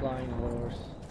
Flying horse.